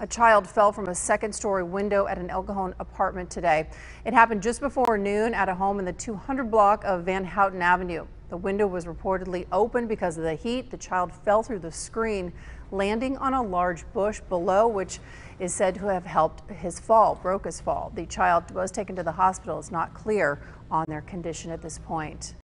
A child fell from a second story window at an El Cajon apartment today. It happened just before noon at a home in the 200 block of Van Houten Avenue. The window was reportedly open because of the heat. The child fell through the screen, landing on a large bush below, which is said to have helped his fall, broke his fall. The child was taken to the hospital. It's not clear on their condition at this point.